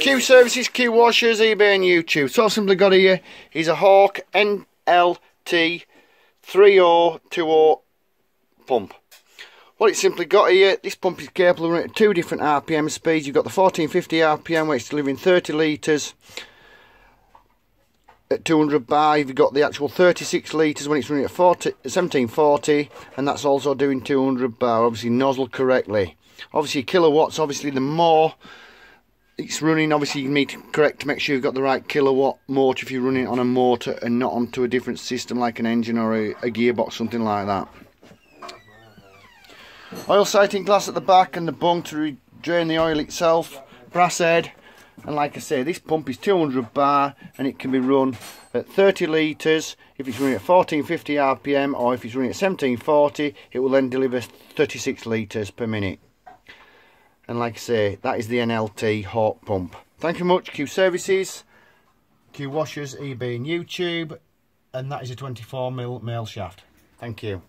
Q Services, Q Washers, eBay and YouTube. So I've simply got here is a Hawk NLT 3020 pump. What it's simply got here, this pump is capable of running at two different RPM speeds. You've got the 1450 RPM where it's delivering 30 litres at 200 bar. You've got the actual 36 litres when it's running at 40, 1740 and that's also doing 200 bar, obviously nozzle correctly. Obviously kilowatts, obviously the more it's running obviously you need to correct to make sure you've got the right kilowatt motor if you're running on a motor and not onto a different system like an engine or a, a gearbox something like that. Oil sighting glass at the back and the bung to drain the oil itself. Brass head. And like I say this pump is 200 bar and it can be run at 30 litres. If it's running at 1450 rpm or if it's running at 1740 it will then deliver 36 litres per minute and like I say that is the NLT Hawk pump. Thank you much Q Services Q Washers eBay and YouTube and that is a 24mm male shaft. Thank you